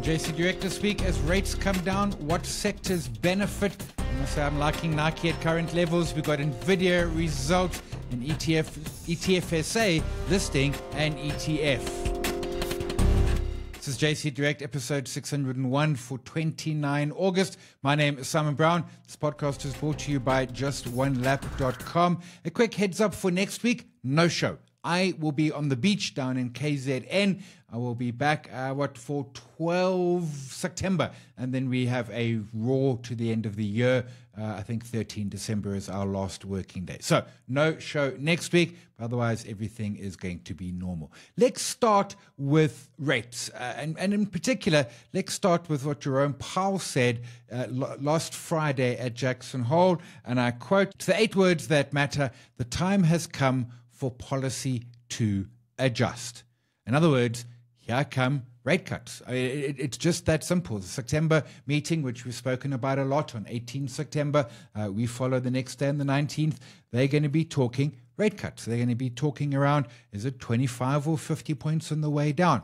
And JSE Director speak as rates come down. What sectors benefit? I say I'm liking Nike at current levels. We've got Nvidia results, an ETF, ETFSA listing, and ETF. This is JSE Direct, episode 601 for 29 August. My name is Simon Brown. This podcast is brought to you by JustOneLap.com. A quick heads up for next week no show. I will be on the beach down in KZN. I will be back, uh, what, for 12 September. And then we have a Raw to the end of the year. Uh, I think 13 December is our last working day. So, no show next week. Otherwise, everything is going to be normal. Let's start with rates. Uh, and, and in particular, let's start with what Jerome Powell said uh, last Friday at Jackson Hole. And I quote The eight words that matter, the time has come for policy to adjust. In other words, here come rate cuts. it's just that simple. The September meeting, which we've spoken about a lot on 18 September, uh, we follow the next day on the 19th. They're going to be talking rate cuts. They're going to be talking around is it 25 or 50 points on the way down?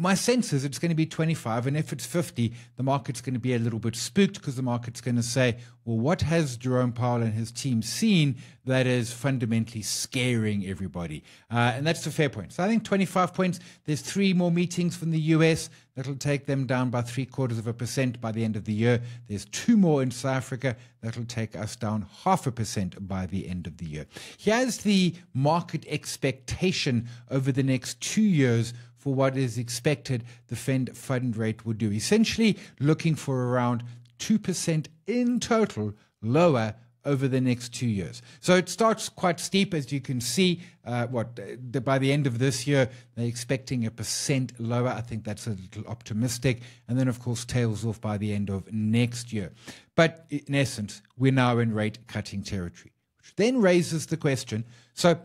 My sense is it's going to be 25. And if it's 50, the market's going to be a little bit spooked because the market's going to say, well, what has Jerome Powell and his team seen that is fundamentally scaring everybody? Uh, and that's a fair point. So I think 25 points. There's three more meetings from the US that'll take them down by three quarters of a percent by the end of the year. There's two more in South Africa that'll take us down half a percent by the end of the year. Here's the market expectation over the next two years for what is expected the Fed fund rate would do. Essentially, looking for around 2% in total lower over the next two years. So it starts quite steep, as you can see. Uh, what the, by the end of this year, they're expecting a percent lower. I think that's a little optimistic. And then, of course, tails off by the end of next year. But in essence, we're now in rate cutting territory, which then raises the question so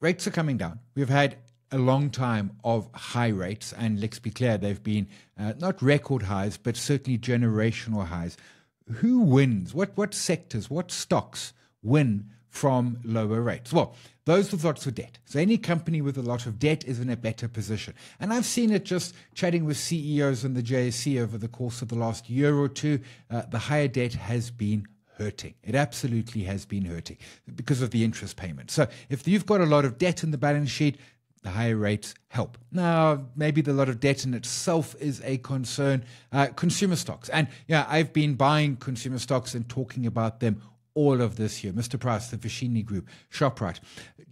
rates are coming down. We've had a long time of high rates, and let's be clear, they've been uh, not record highs, but certainly generational highs. Who wins? What what sectors? What stocks win from lower rates? Well, those with lots of debt. So any company with a lot of debt is in a better position. And I've seen it just chatting with CEOs in the JSE over the course of the last year or two. Uh, the higher debt has been hurting. It absolutely has been hurting because of the interest payment. So if you've got a lot of debt in the balance sheet, the higher rates help. Now, maybe the lot of debt in itself is a concern. Uh, consumer stocks. And yeah, I've been buying consumer stocks and talking about them all of this year. Mr. Price, the Foschini Group, ShopRite.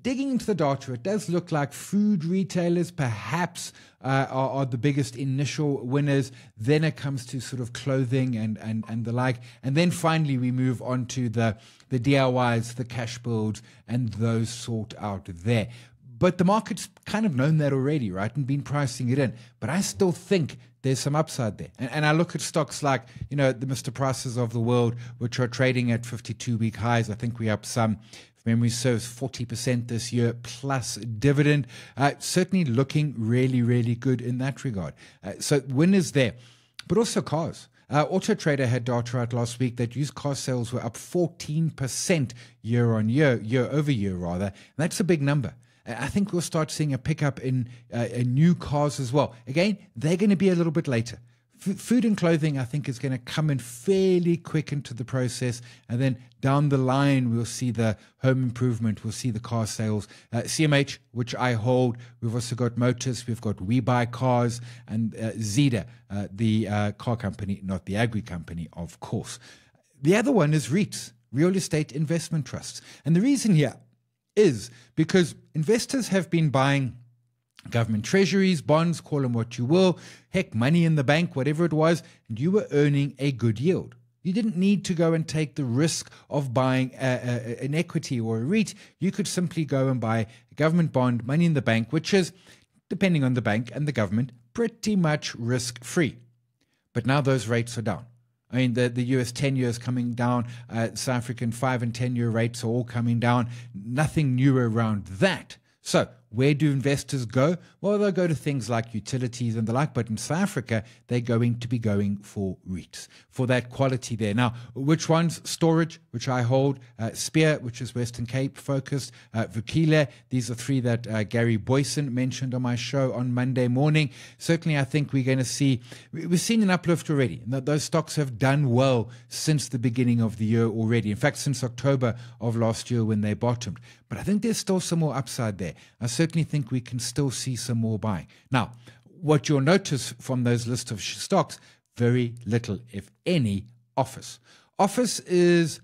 Digging into the data, it does look like food retailers perhaps uh, are, are, the biggest initial winners. Then it comes to sort of clothing and, and, and the like. And then finally, we move on to the, the DIYs, the Cashbuilds, and those sort out there. But the market's kind of known that already, right? And been pricing it in. But I still think there's some upside there. And, and, I look at stocks like, you know, the Mr. Prices of the world, which are trading at 52 week highs. I think we're up some, memory serves, 40% this year plus dividend. Uh, certainly looking really, really good in that regard. Uh, so winners there, but also cars. Uh, Auto Trader had data out last week that used car sales were up 14% year on year, year over year rather. And that's a big number. I think we'll start seeing a pickup in, uh, in new cars as well. Again, they're going to be a little bit later. F- food and clothing, I think, is going to come in fairly quick into the process. And then down the line, we'll see the home improvement, we'll see the car sales. Uh, CMH, which I hold, we've also got Motus, we've got We Buy Cars, and uh, Zeda, uh, the uh, car company, not the agri company, of course. The other one is REITs, real estate investment trusts. And the reason here is because investors have been buying government treasuries, bonds, call them what you will, heck, money in the bank, whatever it was, and you were earning a good yield. You didn't need to go and take the risk of buying a, a, an equity or a REIT. You could simply go and buy a government bond, money in the bank, which is, depending on the bank and the government, pretty much risk free. But now those rates are down. I mean, the, the US 10 years coming down, uh, South African 5 and 10 year rates are all coming down. Nothing new around that. So, where do investors go? Well, they'll go to things like utilities and the like, but in South Africa, they're going to be going for REITs, for that quality there. Now, which ones? Storage, which I hold, uh, Spear, which is Western Cape focused, uh, Vukile. These are three that uh, Gary Boyson mentioned on my show on Monday morning. Certainly, I think we're going to see, we've seen an uplift already. And those stocks have done well since the beginning of the year already. In fact, since October of last year when they bottomed. But I think there's still some more upside there. I think we can still see some more buying. Now, what you'll notice from those list of stocks, very little, if any, office. Office is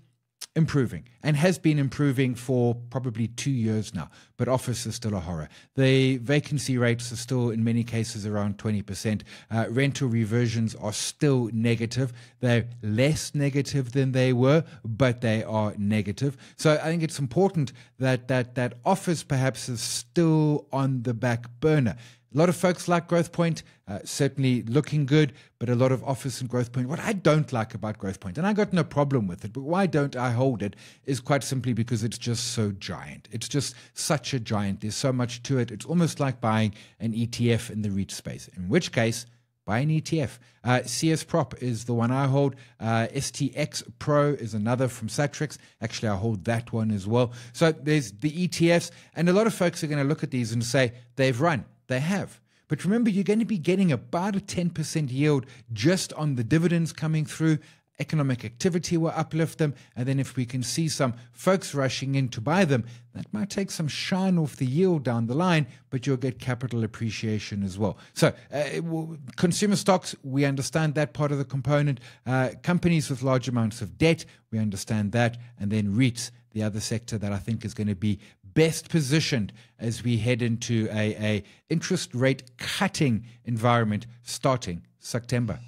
improving and has been improving for probably two years now. But office is still a horror. The vacancy rates are still, in many cases, around 20%. Uh, rental reversions are still negative. They're less negative than they were, but they are negative. So I think it's important that that, that office perhaps is still on the back burner. A lot of folks like Growthpoint, uh, certainly looking good, but a lot of Office and Growthpoint. What I don't like about Growthpoint, and I got no problem with it, but why don't I hold it is quite simply because it's just so giant. It's just such a giant. There's so much to it. It's almost like buying an ETF in the REIT space, in which case, buy an ETF. Uh, CS Prop is the one I hold. Uh, STX Pro is another from Satrix. Actually, I hold that one as well. So there's the ETFs, and a lot of folks are going to look at these and say they've run. They have. But remember, you're going to be getting about a 10% yield just on the dividends coming through. Economic activity will uplift them. And then, if we can see some folks rushing in to buy them, that might take some shine off the yield down the line, but you'll get capital appreciation as well. So, uh, will, consumer stocks, we understand that part of the component. Uh, companies with large amounts of debt, we understand that. And then REITs, the other sector that I think is going to be best positioned as we head into a, a interest rate cutting environment starting September.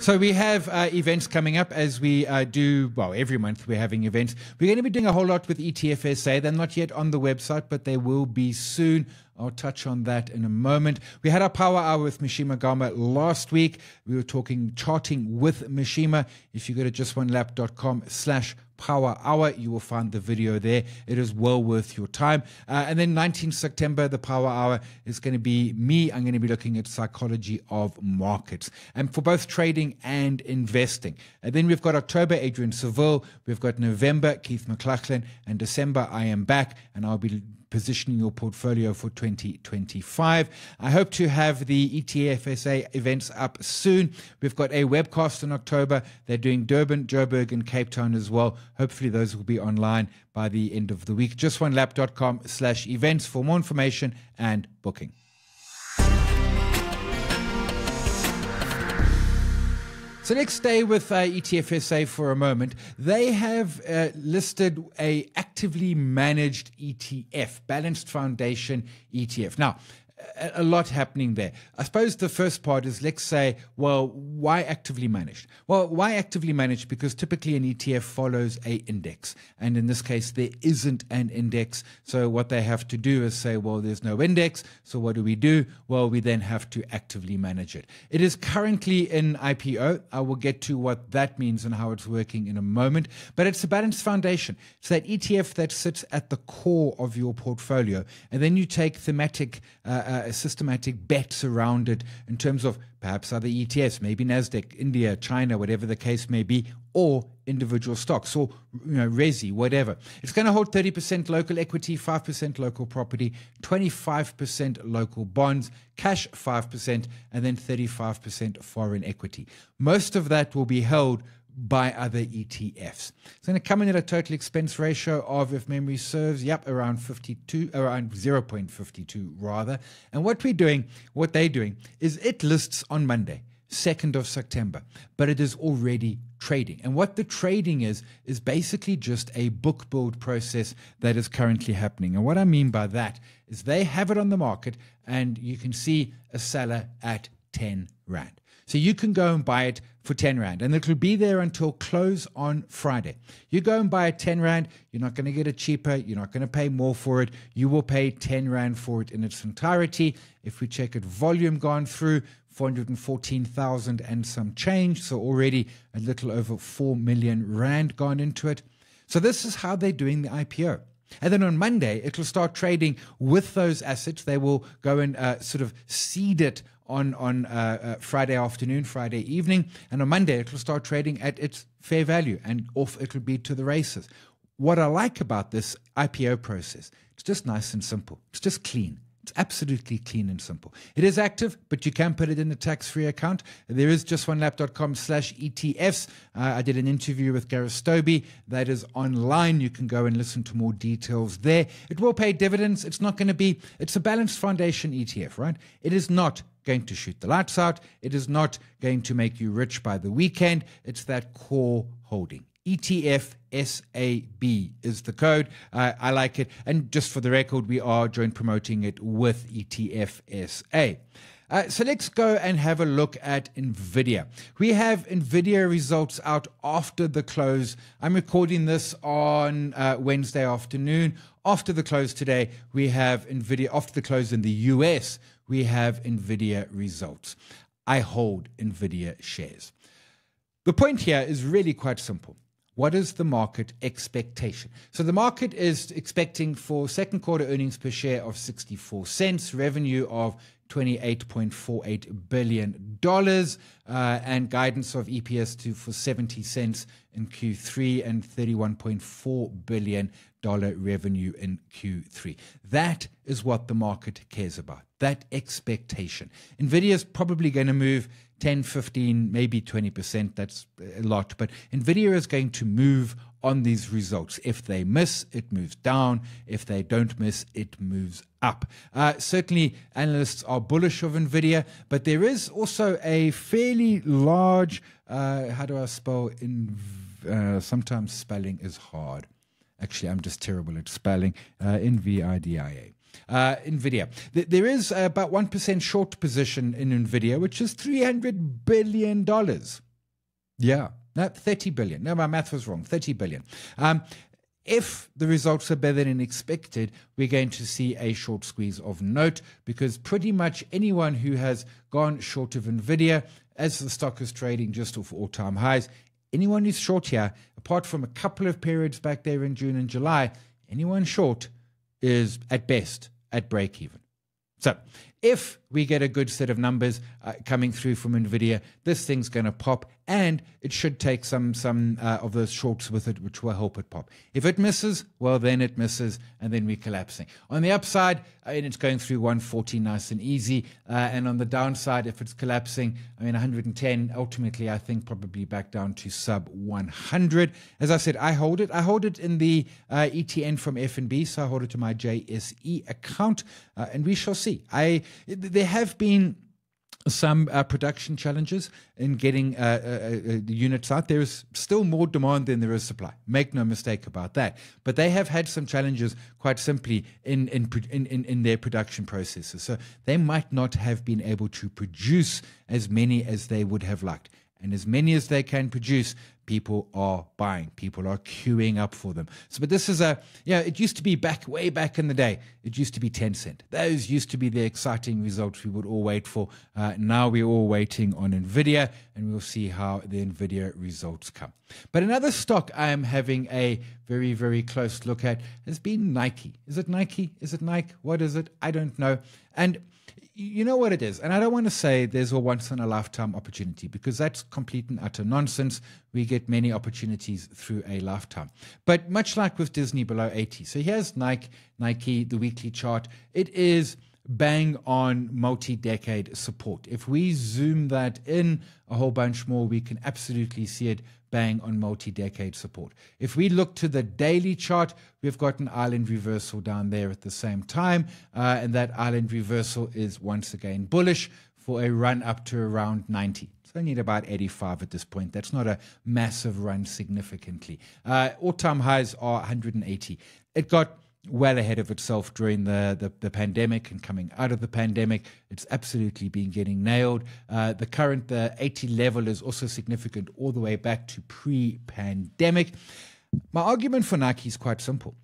So we have uh, events coming up as we uh, do, well, every month we're having events. We're going to be doing a whole lot with ETFSA. They're not yet on the website, but they will be soon. I'll touch on that in a moment. We had our power hour with Mishima Gama last week. We were talking charting with Mishima. If you go to justonelap.com slash power hour, you will find the video there. It is well worth your time. Uh, and then 19th September, the power hour is going to be me. I'm going to be looking at psychology of markets and for both trading and investing. And then we've got October, Adrian Saville. We've got November, Keith McLachlan. And December, I am back and I'll be positioning your portfolio for 2025. I hope to have the ETFSA events up soon. We've got a webcast in October. They're doing Durban, Joburg, and Cape Town as well. Hopefully, those will be online by the end of the week. Justonelap.com slash events for more information and booking. So let's stay with uh, ETFSA for a moment. They have uh, listed a actively managed ETF, Balanced Foundation ETF. Now, a lot happening there. I suppose the first part is let's say, well, why actively managed? Well, why actively managed? Because typically an ETF follows a index, and in this case, there isn't an index. So what they have to do is say, well, there's no index. So what do we do? Well, we then have to actively manage it. It is currently in IPO. I will get to what that means and how it's working in a moment. But it's a balanced foundation. It's that ETF that sits at the core of your portfolio, and then you take thematic. Uh, uh, systematic bets around it in terms of perhaps other ETFs, maybe Nasdaq, India, China, whatever the case may be, or individual stocks or you know resi whatever. It's going to hold 30% local equity 5% local property 25% local bonds cash 5% and then 35% foreign equity. Most of that will be held by other ETFs. It's going to come in at a total expense ratio of, if memory serves, yep, around 52, around 0.52 rather. And what we're doing, what they're doing, is it lists on Monday, 2nd of September, but it is already trading. And what the trading is, is basically just a book build process that is currently happening. And what I mean by that is they have it on the market and you can see a seller at 10 Rand. So you can go and buy it for 10 Rand and it'll be there until close on Friday. You go and buy a 10 Rand, you're not going to get it cheaper, you're not going to pay more for it. You will pay 10 Rand for it in its entirety. If we check it, volume gone through 414,000 and some change. So already a little over 4 million Rand gone into it. So this is how they're doing the IPO. And then on Monday, it will start trading with those assets. They will go and uh, sort of seed it on on uh, uh, Friday afternoon, Friday evening, and on Monday it will start trading at its fair value, and off it will be to the races. What I like about this IPO process, it's just nice and simple. It's just clean. It's absolutely clean and simple. It is active, but you can put it in a tax-free account. There is justonelap.com slash ETFs. Uh, I did an interview with Gareth Stobie. That is online. You can go and listen to more details there. It will pay dividends. It's not going to be, it's a balanced foundation ETF, right? It is not going to shoot the lights out. It is not going to make you rich by the weekend. It's that core holding. ETF SAB is the code. Uh, I like it. And just for the record, we are joint promoting it with ETF SA. Uh, so let's go and have a look at NVIDIA. We have NVIDIA results out after the close. I'm recording this on uh, Wednesday afternoon. After the close today, we have NVIDIA, after the close in the US, we have NVIDIA results. I hold NVIDIA shares. The point here is really quite simple. What is the market expectation? So the market is expecting for second quarter earnings per share of 64 cents, revenue of $28.48 billion, uh, and guidance of EPS to for 70 cents in Q3 and $31.4 billion revenue in Q3. That is what the market cares about, that expectation. NVIDIA is probably going to move 10, 15, maybe 20%. That's a lot. But NVIDIA is going to move on these results. If they miss, it moves down. If they don't miss, it moves up. Uh, certainly, analysts are bullish of NVIDIA, but there is also a fairly large, uh, how do I spell? In, uh, sometimes spelling is hard. Actually, I'm just terrible at spelling. Uh, NVIDIA. Uh, NVIDIA. There is about 1% short position in NVIDIA, which is $300 billion. Yeah, no, 30 billion. No, my math was wrong. 30 billion. Um, if the results are better than expected, we're going to see a short squeeze of note because pretty much anyone who has gone short of NVIDIA, as the stock is trading just off all time highs, anyone who's short here, apart from a couple of periods back there in June and July, anyone short is at best at break even. So, if we get a good set of numbers uh, coming through from Nvidia, this thing's going to pop, and it should take some some uh, of those shorts with it, which will help it pop. If it misses, well, then it misses, and then we're collapsing. On the upside, I mean, it's going through 140 nice and easy, uh, and on the downside, if it's collapsing, I mean, 110. Ultimately, I think probably back down to sub 100. As I said, I hold it. I hold it in the uh, ETN from FNB, so I hold it to my JSE account, uh, and we shall see. I there have been some uh, production challenges in getting uh, uh, uh, the units out. There is still more demand than there is supply. Make no mistake about that. But they have had some challenges, quite simply, in in, in, in their production processes. So they might not have been able to produce as many as they would have liked. And as many as they can produce, people are buying. People are queuing up for them. So, but this is a, yeah, it used to be back, way back in the day, it used to be Tencent Those used to be the exciting results we would all wait for. Uh, now we're all waiting on NVIDIA, and we'll see how the NVIDIA results come. But another stock I am having a very, very close look at has been Nike. Is it Nike? Is it Nike? What is it? I don't know. And you know what it is. And I don't want to say there's a once in a lifetime opportunity because that's complete and utter nonsense. We get many opportunities through a lifetime. But much like with Disney below 80. So here's Nike, Nike, the weekly chart. It is bang on multi decade support. If we zoom that in a whole bunch more, we can absolutely see it bang on multi decade support. If we look to the daily chart, we've got an island reversal down there at the same time, uh, and that island reversal is once again bullish for a run up to around 90. So I need about 85 at this point. That's not a massive run significantly. Uh, all time highs are 180. It got well ahead of itself during the, the, the, pandemic and coming out of the pandemic. It's absolutely been getting nailed. Uh, the current the 80 level is also significant all the way back to pre-pandemic. My argument for Nike is quite simple.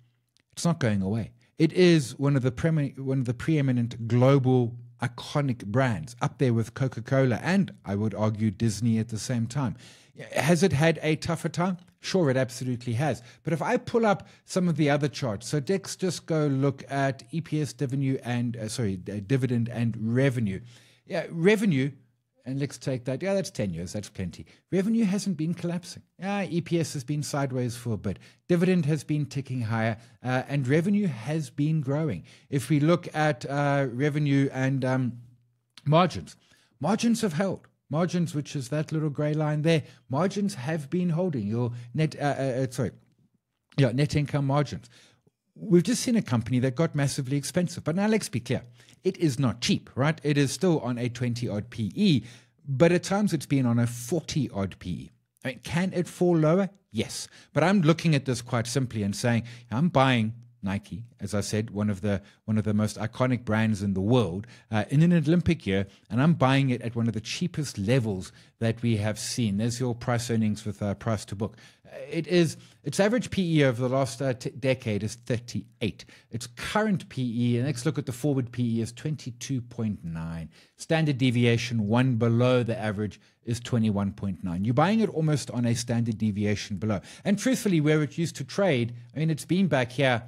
It's not going away. It is one of the pre- one of the preeminent global iconic brands, up there with Coca-Cola and I would argue Disney at the same time. Has it had a tougher time? Sure, it absolutely has. But if I pull up some of the other charts, so Dex, just go look at EPS, dividend, and uh, sorry, dividend and revenue. Yeah, revenue and let's take that. Yeah, that's 10 years. That's plenty. Revenue hasn't been collapsing. Yeah, EPS has been sideways for a bit. Dividend has been ticking higher, uh, and revenue has been growing. If we look at uh, revenue and um, margins, margins have held. Margins, which is that little grey line there, margins have been holding. Your net, uh, uh, uh sorry, yeah, net income margins. We've just seen a company that got massively expensive. But now let's be clear it is not cheap, right? It is still on a 20 odd PE, but at times it's been on a 40 odd PE. I mean, can it fall lower? Yes. But I'm looking at this quite simply and saying, I'm buying Nike, as I said, one of the one of the most iconic brands in the world, uh, in an Olympic year, and I'm buying it at one of the cheapest levels that we have seen. There's your price earnings with uh, price to book. It is its average PE over the last uh, t- decade is 38. Its current PE, and let's look at the forward PE, is 22.9. Standard deviation one below the average is 21.9. You're buying it almost on a standard deviation below. And truthfully, where it used to trade, I mean, it's been back here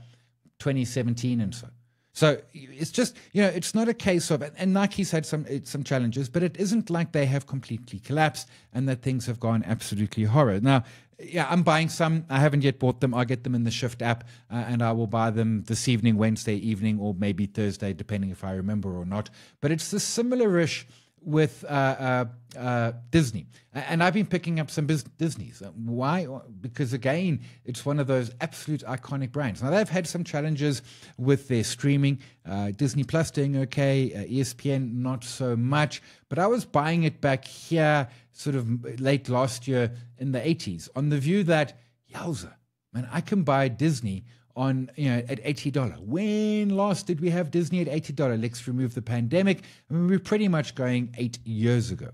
2017 and so. So it's just you know it's not a case of and Nike's had some some challenges, but it isn't like they have completely collapsed and that things have gone absolutely horror. Now, yeah, I'm buying some. I haven't yet bought them. I'll get them in the Shyft app, uh, and I will buy them this evening, Wednesday evening, or maybe Thursday, depending if I remember or not. But it's the similarish with uh, uh, uh, Disney. And I've been picking up some Disneys. Why? Because again, it's one of those absolute iconic brands. Now, they've had some challenges with their streaming. Uh, Disney Plus doing okay, uh, ESPN not so much. But I was buying it back here sort of late last year in the 80s on the view that, yowza, man, I can buy Disney on you know at eighty dollar. When last did we have Disney at eighty dollar? Let's remove the pandemic. I mean, we're pretty much going eight years ago.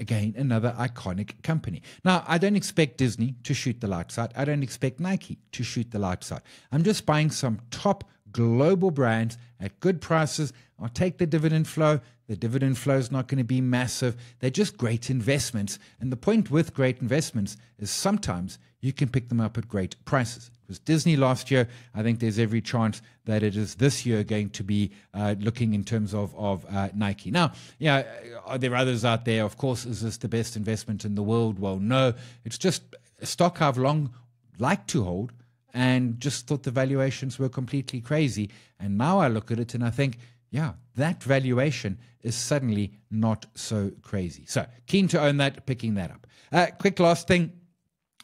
Again, another iconic company. Now, I don't expect Disney to shoot the lights out. I don't expect Nike to shoot the lights out. I'm just buying some top global brands at good prices. I'll take the dividend flow. The dividend flow is not going to be massive. They're just great investments. And the point with great investments is sometimes you can pick them up at great prices. It was Disney last year. I think there's every chance that it is this year going to be uh, looking in terms of, of uh, Nike. Now, yeah, are there others out there? Of course, is this the best investment in the world? Well, no. It's just a stock I've long liked to hold and just thought the valuations were completely crazy. And now I look at it and I think, yeah, that valuation is suddenly not so crazy. So keen to own that, picking that up. Uh, quick last thing.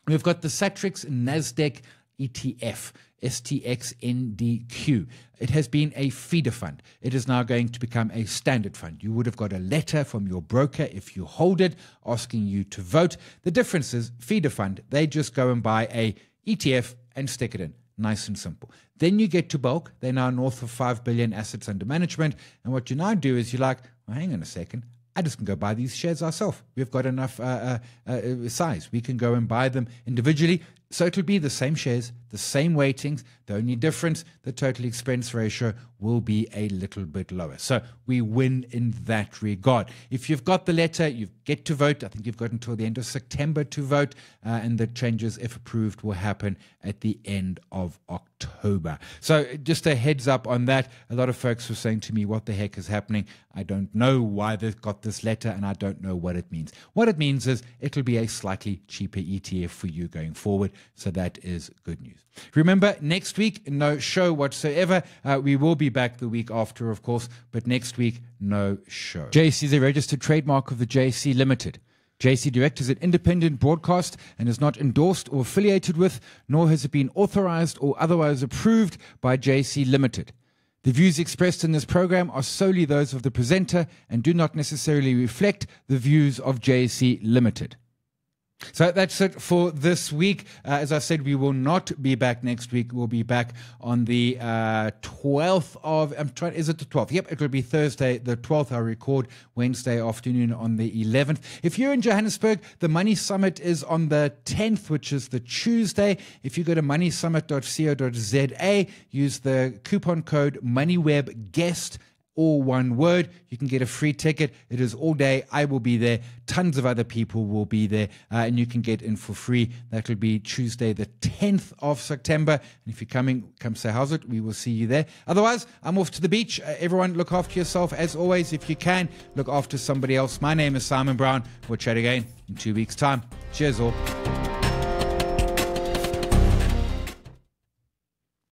We've got the Satrix NASDAQ ETF, STXNDQ. It has been a feeder fund. It is now going to become a standard fund. You would have got a letter from your broker if you hold it asking you to vote. The difference is feeder fund, they just go and buy a ETF and stick it in. Nice and simple. Then you get to bulk. They're now north of 5 billion assets under management. And what you now do is you're like, well, hang on a second. I just can go buy these shares ourselves. We've got enough uh, uh, uh, size. We can go and buy them individually. So it'll be the same shares, the same weightings. The only difference, the total expense ratio will be a little bit lower. So we win in that regard. If you've got the letter, you get to vote. I think you've got until the end of September to vote, uh, and the changes, if approved, will happen at the end of October. So just a heads up on that. A lot of folks were saying to me, "What the heck is happening?" I don't know why they've got this letter, and I don't know what it means. What it means is it'll be a slightly cheaper ETF for you going forward. So that is good news. Remember, next week, no show whatsoever. Uh, we will be back the week after, of course, but next week, no show. JSE is a registered trademark of the JSE Limited. JSE Direct is an independent broadcast and is not endorsed or affiliated with, nor has it been authorized or otherwise approved by JSE Limited. The views expressed in this program are solely those of the presenter and do not necessarily reflect the views of JSE Limited. So that's it for this week. Uh, as I said, we will not be back next week. We'll be back on the uh, 12th of, I'm trying, is it the 12th? Yep, it will be Thursday, the 12th. I record Wednesday afternoon on the 11th. If you're in Johannesburg, the Money Summit is on the 10th, which is the Tuesday. If you go to moneysummit.co.za, use the coupon code MoneyWebGuest all one word. You can get a free ticket. It is all day. I will be there. Tons of other people will be there, uh, and you can get in for free. That will be Tuesday, the 10th of September. And if you're coming, come say how's it. We will see you there. Otherwise, I'm off to the beach. Uh, everyone, look after yourself as always. If you can, look after somebody else. My name is Simon Brown. We'll chat again in two weeks' time. Cheers, all.